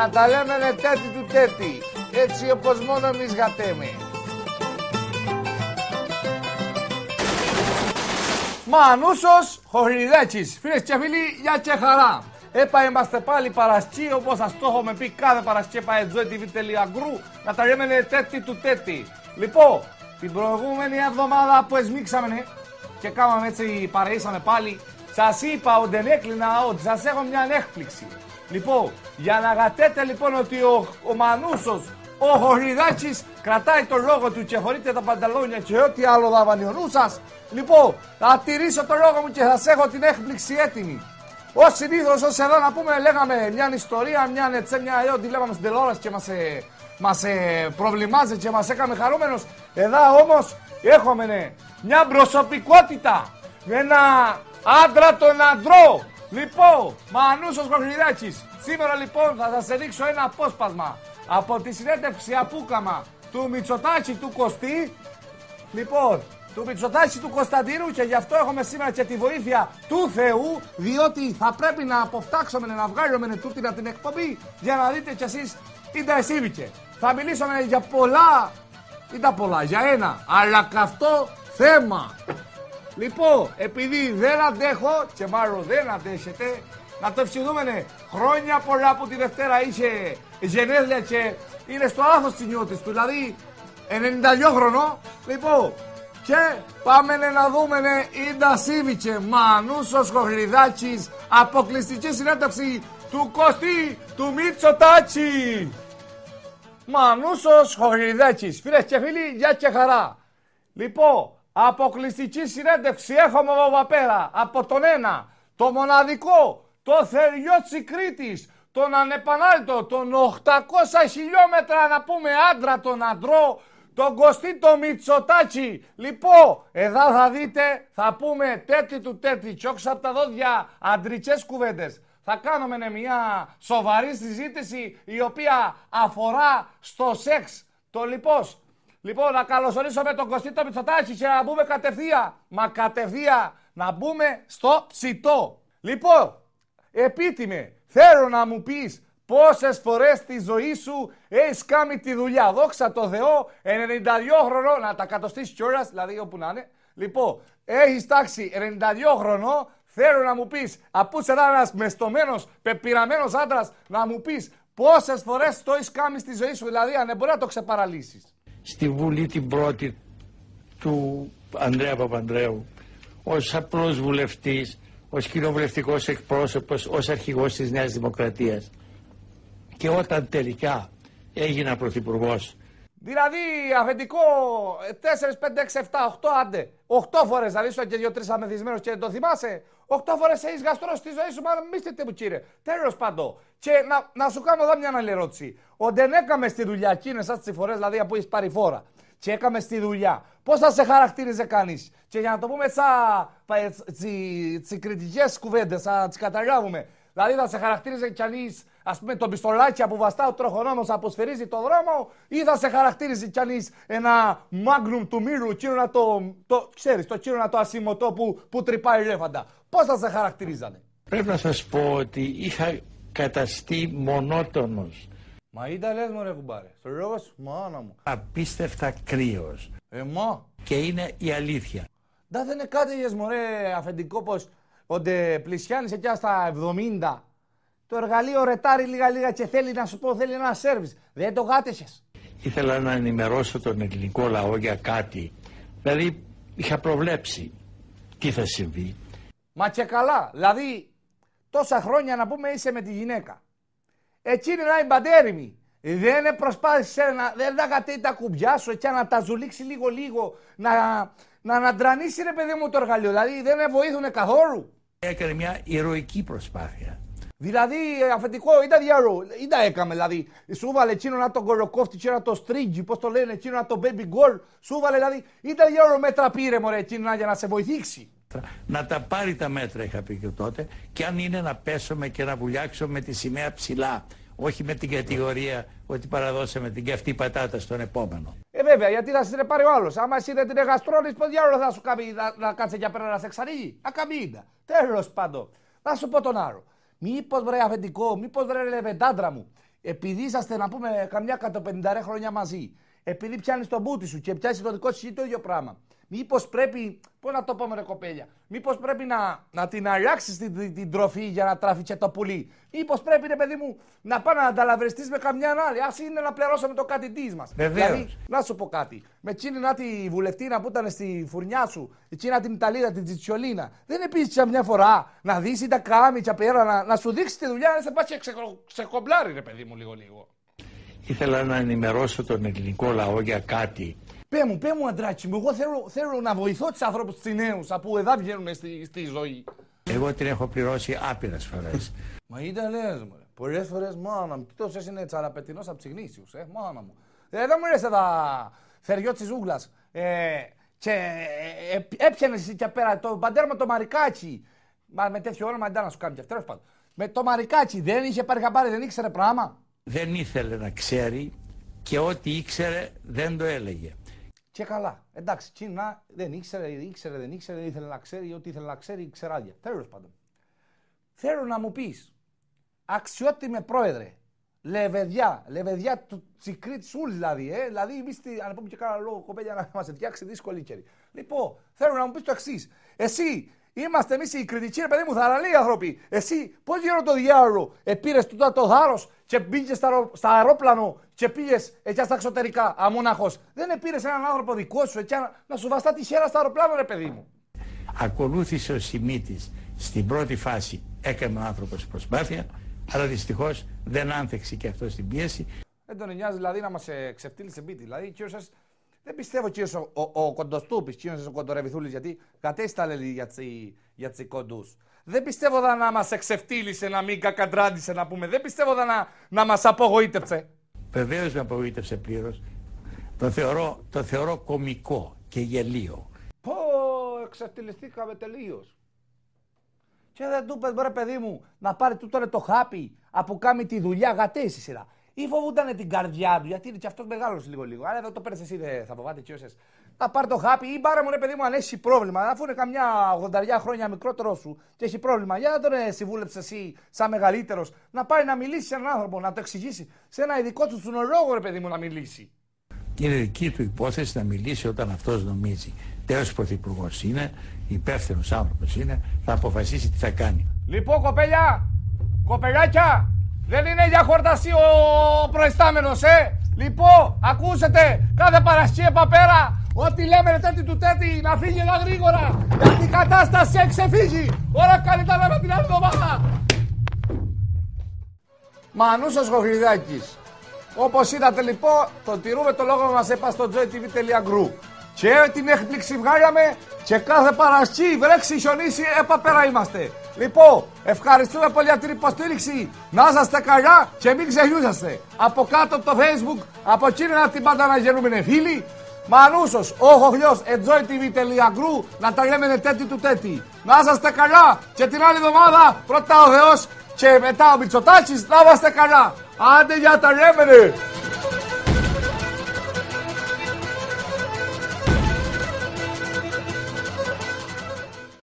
για να τα λέμε τέτοι του τέτοι. Έτσι όπως μόνο εμείς γατέμε. Μανούσος Χοριδέτσης. Φίλες και φίλοι, για και χαρά. Έπα είμαστε πάλι Παρασκευή, όπως σας το έχουμε πει κάθε Παρασκευή πάει zoetv.gru να τα λέμε τέτοι του τέτοι. Λοιπόν, την προηγούμενη εβδομάδα που εσμίξαμε και κάναμε έτσι, παρεήσαμε πάλι, σας είπα ότι δεν έκλεινα ότι σας έχω μια έκπληξη. Λοιπόν, για να γατέτε λοιπόν ότι ο, ο Μανούσος, ο Χοριδάκης κρατάει το λόγο του και χωρείτε τα πανταλόνια και ό,τι άλλο δάβανε ο νου σας. Λοιπόν, θα τηρήσω το λόγο μου και θα σας έχω την έκπληξη έτοιμη. Ω συνήθως, ως εδώ να πούμε, λέγαμε μια ιστορία, μια νετσέ, μια αλλιώ, τη λέγαμε στην τηλεόραση και μας ε, μας, ε, προβλημάζει και μας έκανε χαρούμενος. Εδώ όμως έχουμε ναι, μια προσωπικότητα. Ένα άντρα τον αντρό. Λοιπόν, Μανούσος Κοχριδάκης. Σήμερα λοιπόν θα σας δείξω ένα απόσπασμα από τη συνέντευξη απούκαμα του Μητσοτάκη του Κωστή. Λοιπόν, του Μητσοτάκη του Κωνσταντίνου και γι' αυτό έχουμε σήμερα και τη βοήθεια του Θεού διότι θα πρέπει να αποφτάξουμε να βγάλουμε τούτη την εκπομπή για να δείτε κι εσείς ίντα εσύβηκε. Θα μιλήσουμε για πολλά, ή τα πολλά, για ένα, αλλά καυτό θέμα. Λοιπόν, επειδή δεν αντέχω και μάλλον δεν αντέχετε, να του ευχηθούμε χρόνια πολλά που τη Δευτέρα είχε γενέθλια και είναι στο άνθος της νιότης του, δηλαδή 92 χρονών. Λοιπόν, και πάμε να δούμε Ίντα εσύβηκε, Μανούσος Χοχλιδάκης, αποκλειστική συνέντευξη του Κωστή του Μίτσοτάτσι. Μανούσος Χοχλιδάκης, φίλες και φίλοι, για και χαρά. Λοιπόν, αποκλειστική συνέντευξη έχουμε εδώ πέρα από τον ένα, το μοναδικό, το θεριό Κρήτης, τον ανεπανάλητο, τον 800 χιλιόμετρα να πούμε άντρα τον αντρό, τον Κωστή το Μητσοτάτσι. Λοιπόν, εδώ θα δείτε, θα πούμε τέτοι του τέτοι, τσόξ από τα δόντια, αντρικές κουβέντες. Θα κάνουμε μια σοβαρή συζήτηση η οποία αφορά στο σεξ, το λοιπός. Λοιπόν, να καλωσορίσουμε τον Κωστή το Μητσοτάτσι και να μπούμε κατευθείαν, μα κατευθείαν να μπούμε στο ψητό. Λοιπόν, επίτιμε, θέλω να μου πεις Πόσες φορές στη ζωή σου έχεις κάνει τη δουλειά. Δόξα τω Θεώ, 92 χρονών, να τα κατοστήσεις κιόλας, δηλαδή όπου να είναι. Λοιπόν, έχεις τάξει 92 χρονών, θέλω να μου πεις, αφού είσαι ένα μεστομένο, πεπειραμένος άντρας, να μου πεις πόσες φορές το έχεις κάνει στη ζωή σου, δηλαδή αν δεν μπορεί να το ξεπαραλύσεις. Στη Βουλή την πρώτη του Ανδρέα Παπανδρέου, ως απλό βουλευτή, ως κοινοβουλευτικός εκπρόσωπος, ως αρχηγός της Νέας Δημοκρατίας και όταν τελικά έγινα πρωθυπουργός. Δηλαδή αφεντικό 4, 5, 6, 7, 8 άντε. 8 φορές δηλαδή ήσουν και 2-3 αμεθυσμένος και δεν το θυμάσαι. 8 φορές έχεις γαστρό στη ζωή σου, μάλλον μίστητε μου κύριε. Τέλος πάντων. Και να, να σου κάνω εδώ μια άλλη ερώτηση. δεν έκαμε στη δουλειά εκείνες τις φορές δηλαδή που έχεις πάρει φόρα και έκαμε στη δουλειά. Πώς θα σε χαρακτήριζε κανείς; Και για να το πούμε σαν τι κριτικές κουβέντες, θα τις καταλάβουμε. Δηλαδή θα σε χαρακτήριζε κανεί ας πούμε τον πιστολάκι που βαστά ο τροχονόμος αποσφαιρίζει το δρόμο, ή θα σε χαρακτήριζε κανεί ένα μάγνουμ του μύρου, εκείνο να το, το ξέρεις, το εκείνο να το ασημωτό που, που τρυπάει ρεύαντα. Πώς θα σε χαρακτηρίζανε; Πρέπει να σας πω ότι είχα καταστεί μονότονος. Μα είδα λες μου ρε κουμπάρε, στο λόγο σου, μάνα μου. Απίστευτα κρύος. Ε, μα. Και είναι η αλήθεια. Δεν είναι κάτι γες μωρέ αφεντικό πως ότι πλησιάνεις εκεί στα 70 το εργαλείο ρετάρει λίγα λίγα και θέλει να σου πω θέλει ένα σέρβις. Δεν το γάτεσες. Ήθελα να ενημερώσω τον ελληνικό λαό για κάτι. Δηλαδή είχα προβλέψει τι θα συμβεί. Μα και καλά. Δηλαδή τόσα χρόνια να πούμε είσαι με τη γυναίκα. Εκείνη να είναι παντέρημη. Δεν προσπάθησες να. Δεν δάγατε τα κουμπιά σου έτσι να τα ζουλήξει λίγο λίγο. Να, να αναντρανίσει ρε παιδί μου το εργαλείο. Δηλαδή δεν βοήθουνε καθόλου. Έκανε μια ηρωική προσπάθεια. Δηλαδή αφεντικό ήταν διαρρό, ήταν έκαμε δηλαδή. Σου βάλε εκείνο να το κολοκόφτη και να το στρίγγι, πώς το λένε, εκείνο να το baby goal. Σου βάλε δηλαδή, ήταν διαρρό μέτρα πήρε μωρέ εκείνο για να σε βοηθήσει. Να τα πάρει τα μέτρα είχα πει και τότε και αν είναι να πέσουμε και να βουλιάξουμε με τη σημαία ψηλά. Όχι με την κατηγορία ότι παραδώσαμε την καυτή πατάτα στον επόμενο. Ε, βέβαια, γιατί θα σε πάρει ο άλλος. Άμα εσύ δεν την εγαστρώνεις, πώ διάλογο θα σου κάνει να, να κάτσε για πέρα να σε εξαρρύγει. Ακαμίντα. Τέλος πάντων. Να σου πω τον άλλο. Μήπως βρε αφεντικό, μήπως βρε λεβεντάντρα μου. επειδή είσαστε να πούμε καμιά 150 χρόνια μαζί, επειδή πιάνεις τον μπούτι σου και πιάσεις το δικό σου το ίδιο πράγμα. Μήπως πρέπει, πώς να το πούμε ρε κοπέλια, μήπως πρέπει να, να την αλλάξεις την, την, την, τροφή για να τράφει και το πουλί. Μήπως πρέπει, ρε παιδί μου, να πάει να ανταλαβρεστείς με καμιά άλλη. Α είναι να πληρώσουμε το κάτι τη μα. Δηλαδή, να σου πω κάτι. Με τσίνη να τη βουλευτήνα που ήταν στη φουρνιά σου, εκείνα την Ιταλίδα, την Τζιτσιολίνα, δεν επίσης μια φορά να δεις τα κάμιτσα πέρα, να, να σου δείξει τη δουλειά, να σε πάει και ξεκομπλάρει, ρε παιδί μου, λίγο-λίγο. Ήθελα να ενημερώσω τον ελληνικό λαό για κάτι Πέ μου, πέ μου αντράκι μου, εγώ θέλω, θέλω να βοηθώ τους ανθρώπους τους νέους που εδώ βγαίνουν στη, στη ζωή. Εγώ την έχω πληρώσει άπειρες φορές. Μα ήταν λες, μου. Πολλές φορές μόνο μου. Τόσο είναι τσαραπετινό από ψυγνήσιου, ε, μόνο μου. Ε, δεν μου λε τα θεριό της ζούγκλας. Ε, και ε, ε, έπιανες εσύ και πέρα το παντέρ με το μαρικάτσι. Μα με τέτοιο όνομα δεν να σου κάνει και αυτό. πάντων. Με το μαρικάτσι δεν είχε πάρει χαμπάρι, δεν ήξερε πράγμα. Δεν ήθελε να ξέρει και ό,τι ήξερε δεν το έλεγε. Και καλά. Εντάξει, Κίνα δεν ήξερε, ήξερε, δεν ήξερε, ήθελε να ξέρει, ό,τι ήθελε να ξέρει, ξεράδια. Τέλος πάντων. Θέλω να μου πεις, αξιότιμε πρόεδρε, λεβεδιά, λεβεδιά του τσικρίτ σουλ δηλαδή, ε, δηλαδή εμείς, αν πούμε και κάνα λόγο κοπέλια να μας φτιάξει δύσκολη καιρή. Λοιπόν, θέλω να μου πεις το εξής. Εσύ Είμαστε εμείς οι κριτικοί, ρε παιδί μου, θαραλοί άνθρωποι. Εσύ, πώς γύρω το διάολο, επήρες τούτο το θάρρος; Και μπήκες στα, στα αερόπλανο και πήγες εκεί στα εξωτερικά, αμόναχο. Δεν επήρες έναν άνθρωπο δικό σου εκεί να σου βαστά τη χέρα στα αεροπλάνο, ρε παιδί μου. Ακολούθησε ο Σιμίτης στην πρώτη φάση, έκανε ο άνθρωπος προσπάθεια, αλλά δυστυχώς δεν άνθεξε και αυτό στην πίεση. Δεν τον νοιάζει δηλαδή να μας ξεφτύλει σε μπίτι. Δηλαδή, κύριο σα δεν πιστεύω κύριο ο, ο, ο κοντοστούπης, κύριο ο κοντορεβιθούλης, γιατί κατέστα λέει για, τσι, για τσι κοντού. Δεν πιστεύω να μας εξεφτύλισε, να μην κακαντράντισε να πούμε. Δεν πιστεύω να, να μας απογοήτευσε. Βεβαίως με απογοήτευσε πλήρως. Το θεωρώ, το θεωρώ κομικό και γελίο. Πω, εξευτυλιστήκαμε τελείως. Και δεν του είπες, μπρε παιδί μου, να πάρει τούτο το χάπι από κάνει τη δουλειά γατέ σειρά ή φοβούνταν την καρδιά του, γιατί είναι και αυτός μεγάλος λίγο-λίγο. Αλλά εδώ το παίρνεις εσύ, δεν θα φοβάται και όσες. Θα πάρει το χάπι ή πάρε μου, ρε παιδί μου, αν έχει πρόβλημα. Αφού είναι καμιά 80 χρόνια μικρότερο σου και έχει πρόβλημα, για να τον ε, συμβούλεψες εσύ, σαν μεγαλύτερος, να πάει να μιλήσει σε έναν άνθρωπο, να το εξηγήσει σε ένα ειδικό του λόγο, ρε παιδί μου, να μιλήσει. Είναι δική του υπόθεση να μιλήσει όταν αυτός νομίζει. Τέλο πρωθυπουργός είναι, υπεύθυνος άνθρωπος είναι, θα αποφασίσει τι θα κάνει. Λοιπόν, κοπέλια, κοπελάκια, δεν είναι για χορτασί ο προϊστάμενος, ε! Λοιπόν, ακούσετε, κάθε Παρασκευή πέρα, ό,τι λέμε τέτοι του τέτοι να φύγει ένα γρήγορα, γιατί η κατάσταση έχει ξεφύγει. Ώρα καλύτερα με την άλλη εβδομάδα. Μανούσος Χοχριδάκης. Όπως είδατε λοιπόν, το τηρούμε το λόγο μας έπα στο joytv.group. Και την έκπληξη βγάλαμε και κάθε Παρασκευή βρέξει χιονίσει, έπα πέρα είμαστε. Λοιπόν, ευχαριστούμε πολύ για την υποστήριξη. Να είστε καλά και μην ξεχνιούσαστε. Από κάτω από το facebook, από εκείνη να την πάντα να γίνουμε φίλοι. Μανούσος, ο Χοχλιός, enjoytv.gru, να τα λέμε τέτοι του τέτοι. Να είστε καλά και την άλλη εβδομάδα πρώτα ο Θεός και μετά ο Μητσοτάκης να είμαστε καλά. Άντε για τα λέμε